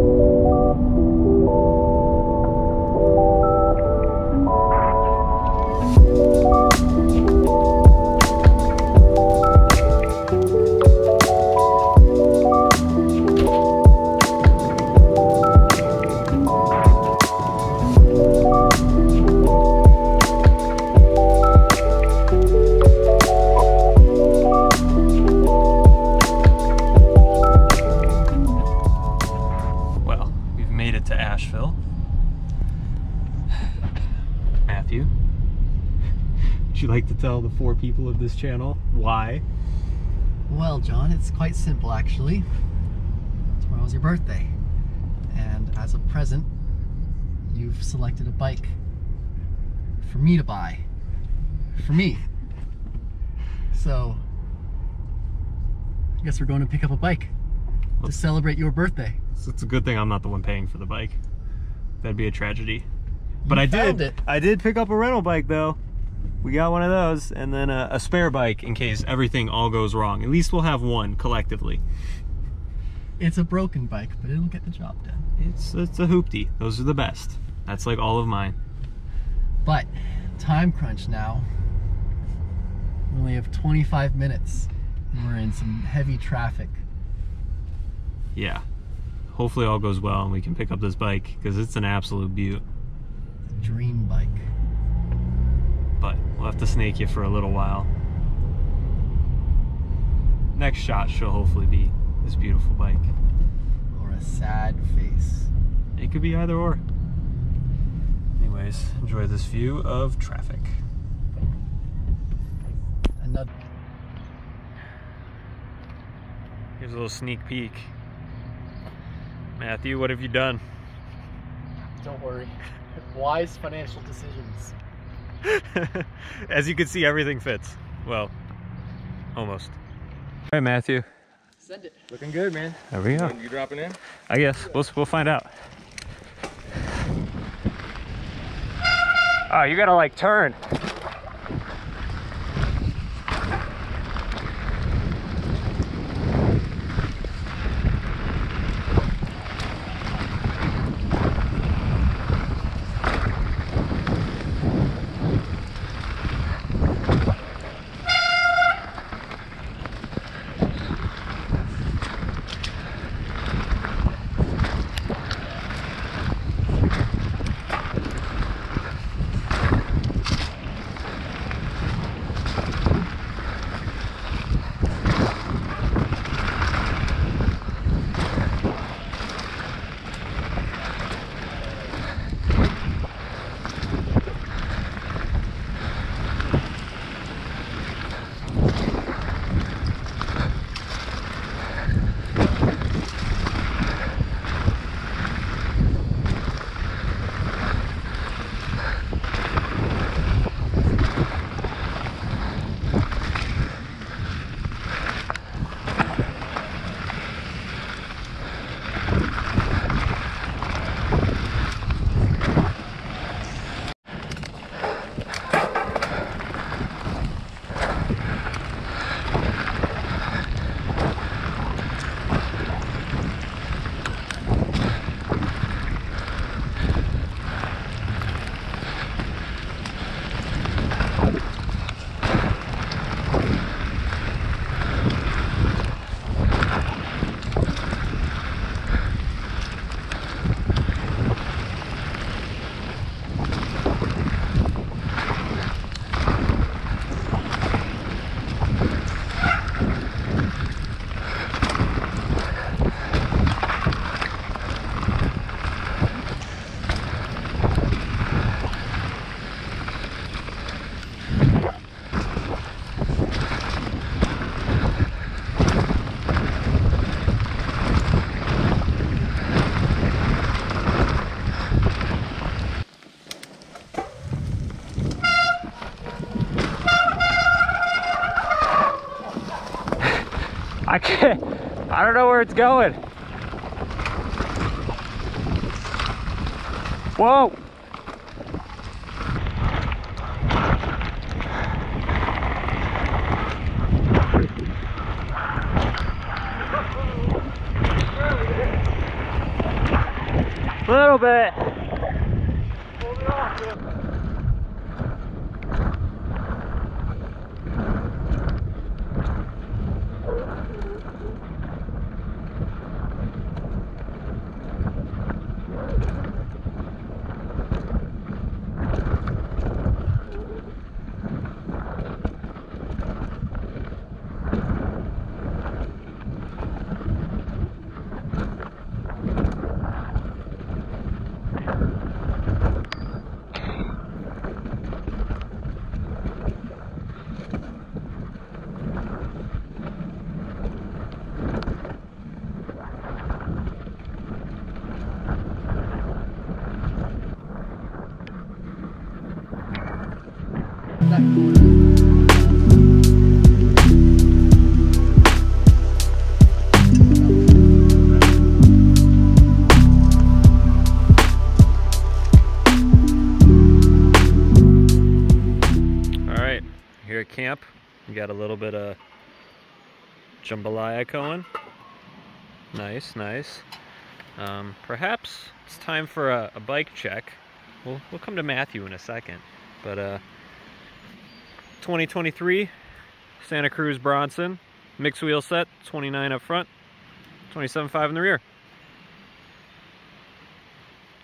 Well, would you like to tell the four people of this channel why? Well, John, it's quite simple actually. Tomorrow's your birthday. And as a present, you've selected a bike for me to buy. For me. So, I guess we're going to pick up a bike to celebrate your birthday. So it's a good thing I'm not the one paying for the bike. That'd be a tragedy. But You I did. it. I did pick up a rental bike though. We got one of those, and then a, a spare bike in case everything all goes wrong. At least we'll have one collectively. It's a broken bike, but it'll get the job done. It's it's a hoopty. Those are the best. That's like all of mine. But, time crunch now. We only have 25 minutes, and we're in some heavy traffic. Yeah. Hopefully all goes well and we can pick up this bike because it's an absolute beaut. Dream bike. But we'll have to snake you for a little while. Next shot should hopefully be this beautiful bike. Or a sad face. It could be either or. Anyways, enjoy this view of traffic. Another. Here's a little sneak peek. Matthew, what have you done? Don't worry. Wise financial decisions. As you can see, everything fits. Well, almost. All right, Matthew. Send it. Looking good, man. There we go. You dropping in? I guess we'll we'll find out. Oh, you gotta like turn. Where it's going. Whoa. Little bit. Camp, we got a little bit of jambalaya going. Nice, nice. Um, perhaps it's time for a, a bike check. We'll, we'll come to Matthew in a second, but uh, 2023 Santa Cruz Bronson mixed wheel set, 29 up front, 27.5 in the rear.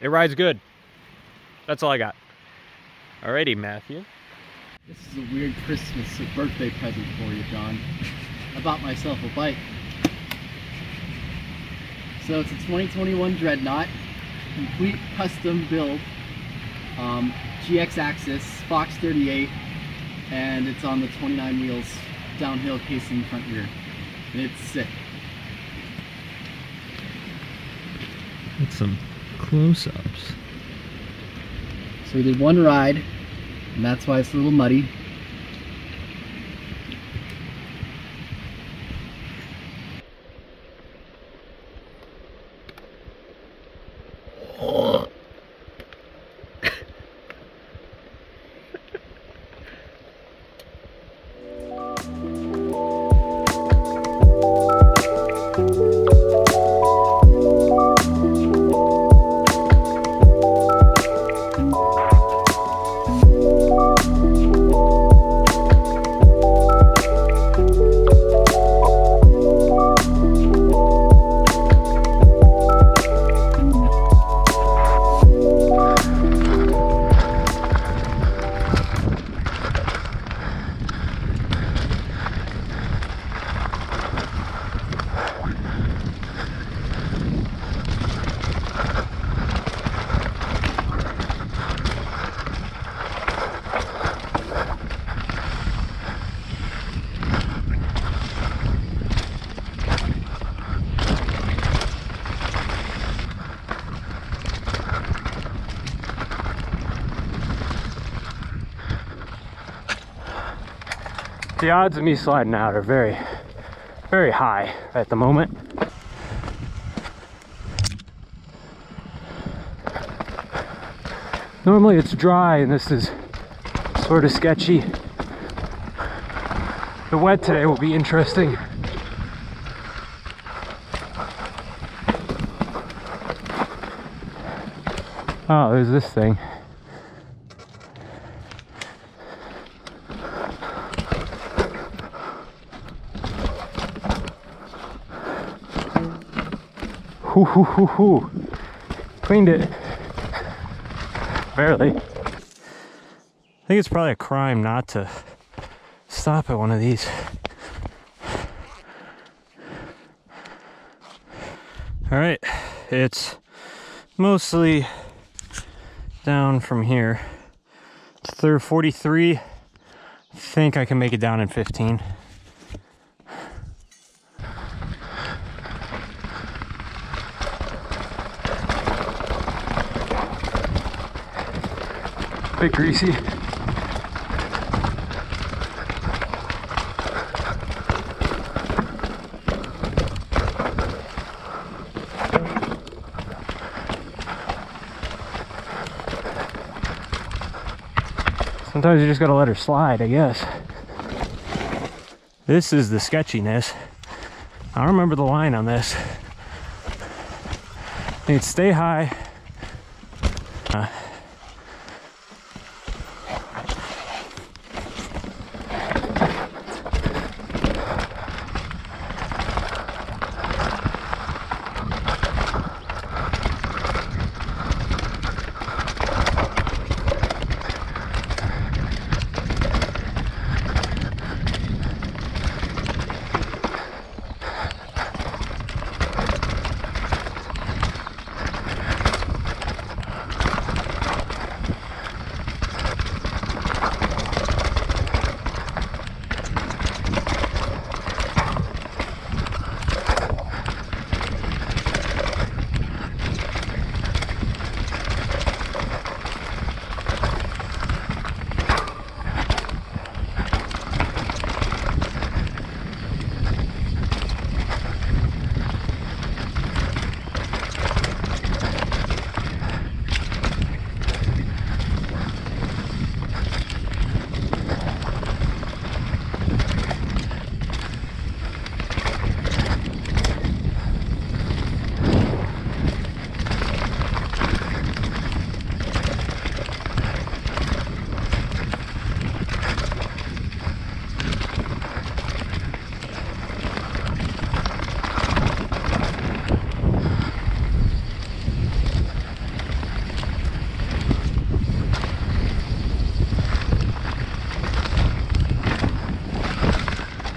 It rides good. That's all I got. Alrighty, Matthew. This is a weird Christmas birthday present for you, John. I bought myself a bike. So it's a 2021 Dreadnought, complete custom build, um, GX AXS, Fox 38, and it's on the 29 wheels, downhill casing front rear. And it's sick. Get some close-ups. So we did one ride, and that's why it's a little muddy. The odds of me sliding out are very, very high at the moment. Normally it's dry and this is sort of sketchy. The wet today will be interesting. Oh, there's this thing. Hoo hoo hoo hoo. Cleaned it. Barely. I think it's probably a crime not to stop at one of these. All right, it's mostly down from here. It's third 43. I think I can make it down in 15. Bit greasy. Sometimes you just gotta let her slide, I guess. This is the sketchiness. I remember the line on this. Need to stay high,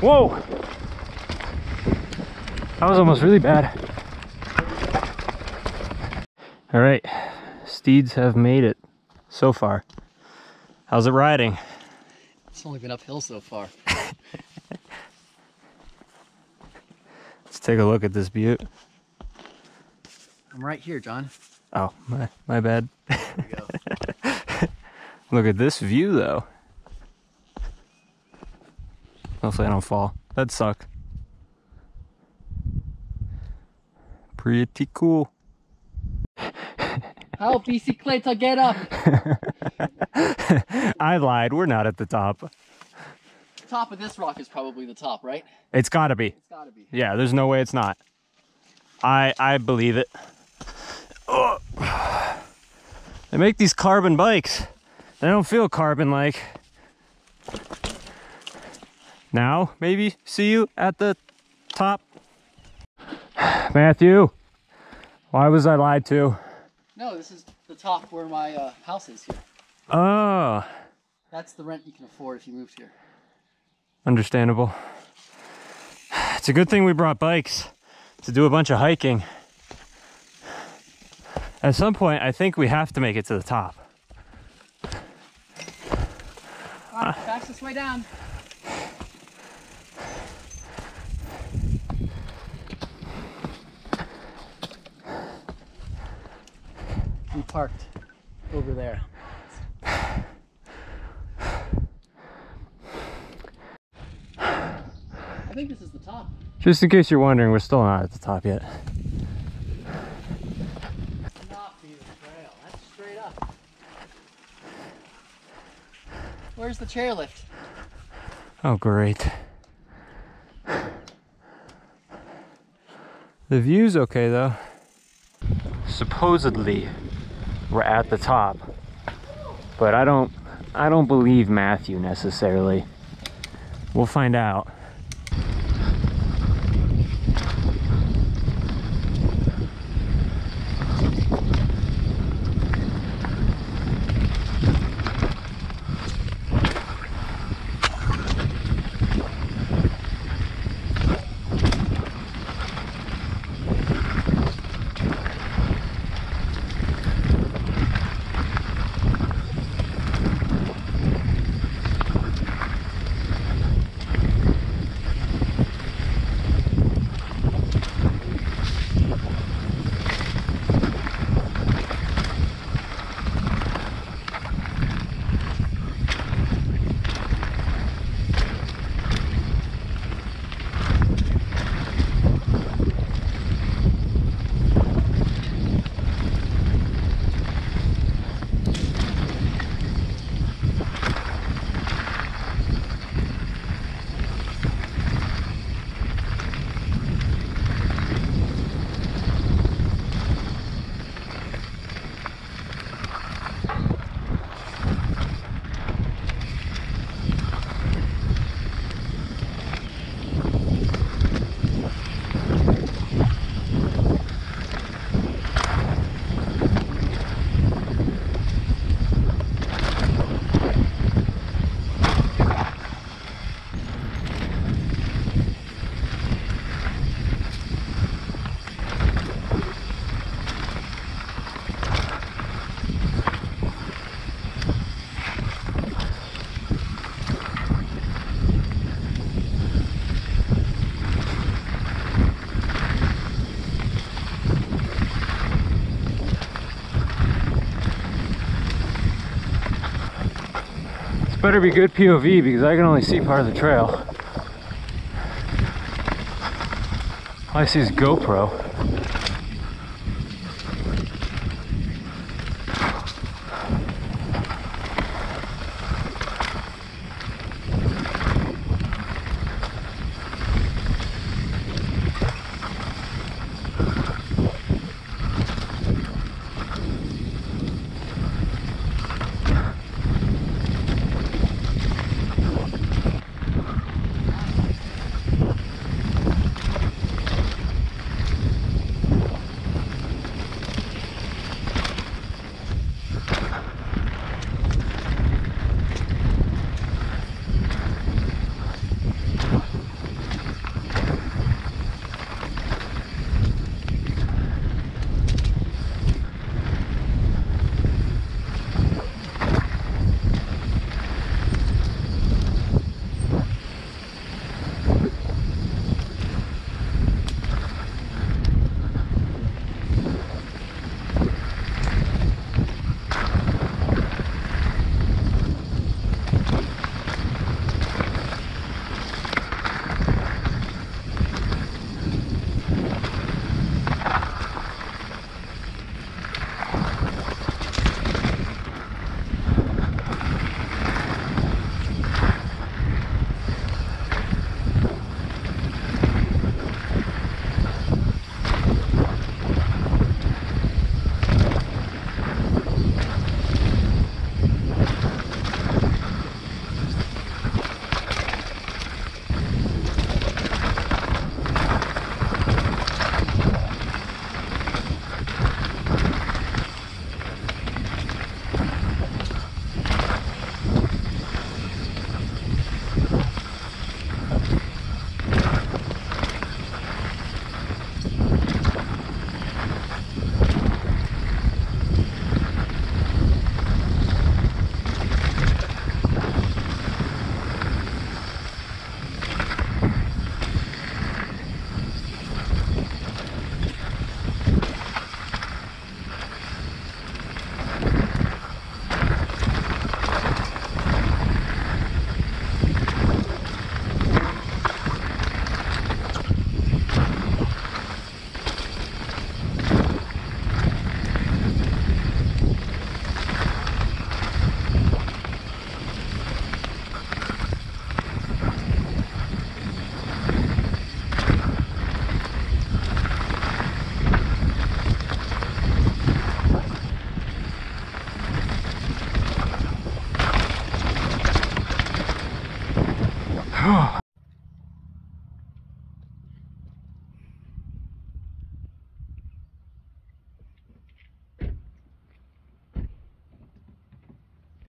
Whoa! That was almost really bad. All right, steeds have made it so far. How's it riding? It's only been uphill so far. Let's take a look at this butte. I'm right here, John. Oh, my, my bad. There you go. Look at this view though. Hopefully I don't fall. That'd suck. Pretty cool. Help, bicicleta, get up! I lied. We're not at the top. top of this rock is probably the top, right? It's gotta be. It's gotta be. Yeah, there's no way it's not. I I believe it. Ugh. They make these carbon bikes. They don't feel carbon like. Now, maybe see you at the top. Matthew, why was I lied to? No, this is the top where my uh, house is here. Oh, That's the rent you can afford if you moved here. understandable. It's a good thing we brought bikes to do a bunch of hiking. At some point, I think we have to make it to the top. Alright, fastest way down. We parked over there. I think this is the top. Just in case you're wondering, we're still not at the top yet. Not be the trail. That's straight up. Where's the chairlift? Oh, great. The view's okay though. Supposedly, we're at the top, but I don't, I don't believe Matthew necessarily. We'll find out. Better be good POV because I can only see part of the trail. All I see is GoPro.